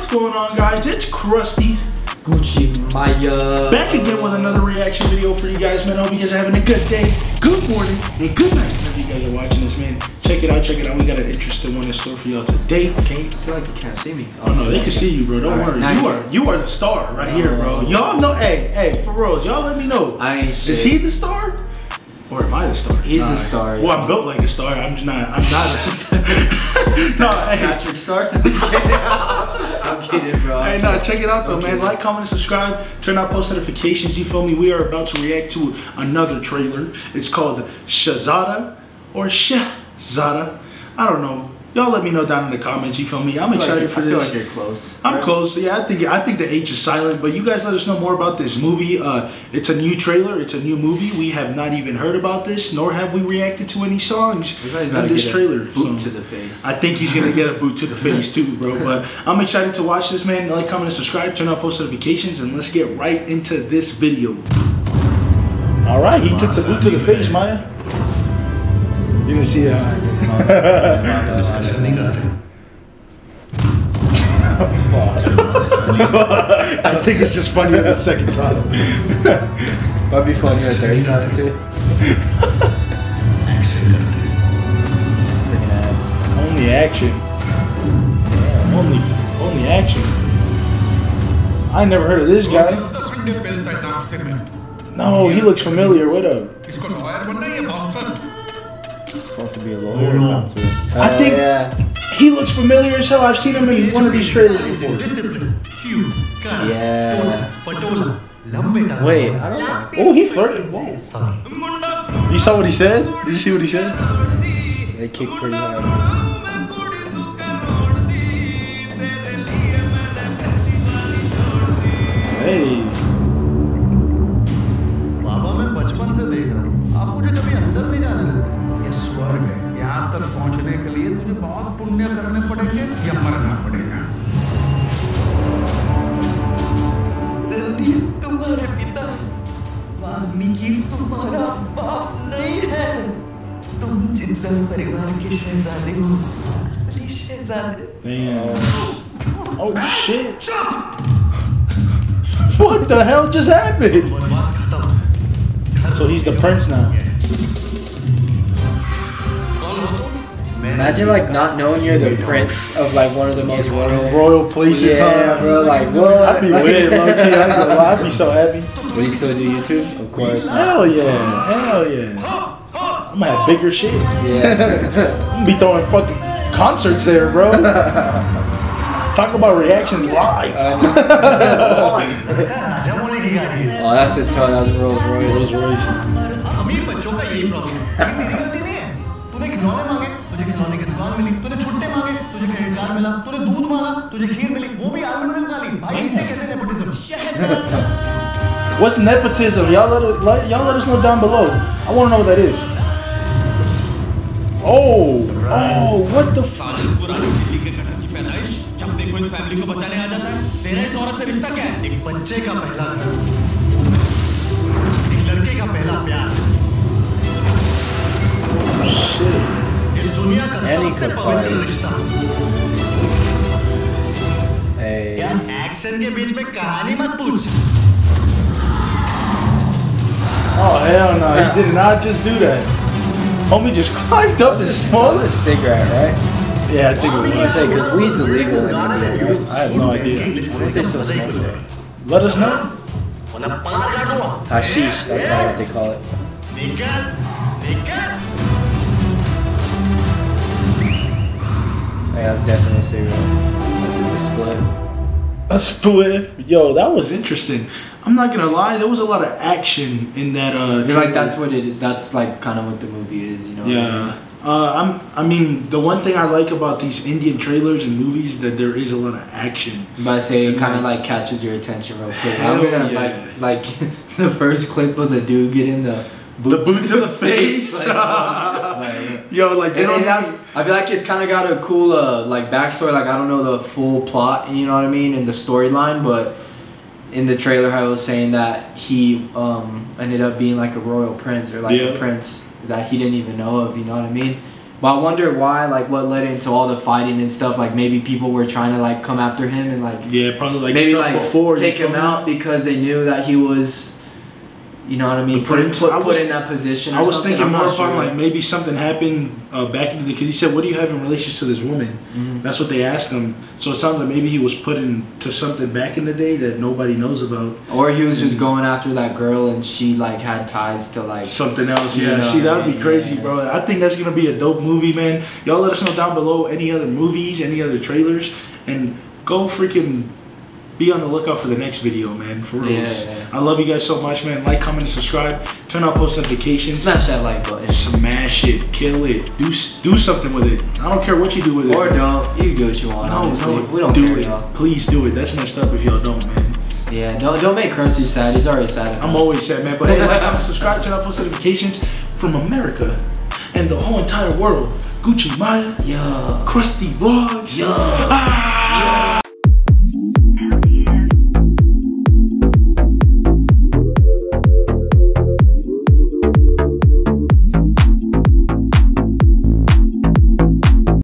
What's going on, guys? It's Krusty. Gucci Maya. Back again with another reaction video for you guys, man. I hope you guys are having a good day, good morning, and good night whenever you guys are watching this, man. Check it out, check it out. We got an interesting one in store for y'all today. Can you I feel like you can't see me? Oh no, they can see you, bro. Don't right, worry. You are you are the star right here, bro. Oh. Y'all know. Hey, hey, for reals, y'all let me know. I ain't shit. Is he the star? Or am I the star? He's the star, Well, yeah. I'm built like a star. I'm just not. I'm not a star. no, hey. Patrick Star? I'm kidding, bro. Hey, no, check it out though, Okay. man. Like, comment, and subscribe. Turn on post notifications. You feel me? We are about to react to another trailer. It's called Shazada or Shazada. I don't know. Y'all let me know down in the comments. You feel me? I'm excited like, for I feel like you're close. I'm Right? close. Yeah, I think I think the H is silent, but you guys let us know more about this movie. Uh, it's a new trailer. It's a new movie. We have not even heard about this, nor have we reacted to any songs about in this get a trailer. Boot so- to the face. I think he's gonna get a boot to the face too, bro. But I'm excited to watch this, man. Like, comment, and subscribe. Turn on post notifications, and let's get right into this video. All right, he took the boot to the face, Maya. I think it's just funnier the second time. That'd be funny a third time too. Only action. Yeah, only, only action. I never heard of this guy. No, he looks familiar. What up? want to be a lawyer. Uh, I think yeah. he looks familiar as hell. I've seen him in one of these trailers before. Yeah. Wait, I don't know. Oh, he flirted. You saw what he said? Did you see what he said? They kicked pretty hard. यहाँ तक पहुँचने के लिए तुझे बहुत पुण्य करने पड़ेंगे या मरना पड़ेगा। रणधीर तुम्हारे पिता वाल्मीकि तुम्हारा बाप नहीं है। तुम जिंदल परिवार के शहजादे हो असली शहजादे। Oh shit. What the hell just happened? So he's the prince now. Imagine like not knowing you're the prince of like one of the most royal royal places. Yeah, huh? bro. Like what? I'd be weird, low key. I'd be so happy. Will you still do YouTube? Of course. Hell yeah! Hell yeah! I'm gonna have bigger shit. Yeah. I'm gonna be throwing fucking concerts there, bro. Talk about reactions live. oh, that's a ton. That was Rolls Royce. Rolls Royce. खिलौने तुझे की दुकान मिली तूने छुट्टे मांगे तुझे credit card मिला तूने दूध मांगा तुझे खीर मिली वो भी आलमंड मिल्क वाली भाई इसे कहते हैं nepotism What's nepotism? Y'all let, us, let y'all let us know down below. I want to know what that is. Oh, Surprise. oh, what the? F- सारी पुरानी दिल्ली के कटर की पैदाइश जब देखो इस फैमिली को बचाने आ जाता है तेरा इस औरत से रिश्ता क्या है एक बच्चे का पहला घर रिश्ता क्या Hey. एक्शन के बीच में कहानी मत पूछ Oh hell no! He did not just do that. Homie just climbed up and Smell smoked. a cigarette, right? Yeah, I think it was. Because weed's illegal in India, right? I have no idea. What are they supposed to smoke there? Let us know. वरना पार काटूंगा Hashish, that's not what they call it. Yeah, that's definitely a cigarette. This is a split. A spliff. Yo, that was interesting. I'm not gonna lie. There was a lot of action in that. Uh, You're like that's what it. That's like kind of what the movie is, you know. what I mean? Yeah. Uh, I'm. I mean, the one thing I like about these Indian trailers and movies is that there is a lot of action. But I say it kind of like catches your attention real quick. I'm gonna yeah. like like the first clip of the dude getting the The boot to the face. like, like, Yo, like and, and that's I feel like it's kind of got a cool uh like backstory. Like I don't know the full plot, you know what I mean, in the storyline, but in the trailer, I was saying that he um ended up being like a royal prince or like Yeah. a prince that he didn't even know of. You know what I mean? But I wonder why, like, what led into all the fighting and stuff. Like, maybe people were trying to like come after him and like Yeah, probably like maybe like before take him out because they knew that he was, you know what I mean, The put in, put, put was- in that position. Or I was something. thinking I'm more sure. like maybe something happened uh, back in the day. Because he said, "What do you have in relations to this woman?" Mhm. That's what they asked him. So it sounds like maybe he was put into something back in the day that nobody knows about. or he was just going after that girl and she like had ties to like. Something else, You yeah. know, See, that would be crazy, yeah. bro. I think that's gonna be a dope movie, man. Y'all let us know down below any other movies, any other trailers, and go freaking be on the lookout for the next video, man. For real. Yeah, yeah. I love you guys so much, man. Like, comment, and subscribe. Turn on post notifications. Smash that like button. Smash it, kill it, do do something with it. I don't care what you do with it. Or don't. You can do what you want. No, honestly. no, we don't do care, it. Please do it. That's messed up if y'all don't, man. Yeah, don't don't make Krusty sad. He's already sad. I'm always sad, man. But hey, like, comment, subscribe, turn on post notifications from America and the whole entire world. Gucci Maya, Yeah. Krusty Vlogs. Yeah. Ah!